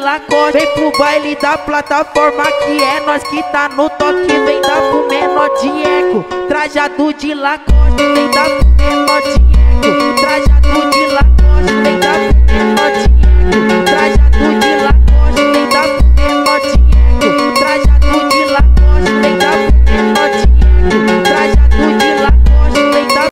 lacoste Vem pro baile da plataforma que é nós que tá no toque. Vem dar pro menor de eco, trajado de lacoste Vem dar pro menor de eco, trajado de lacoste Vem dar pro menor de eco, trajado de lacoste Vem dar pro menor de eco, trajado de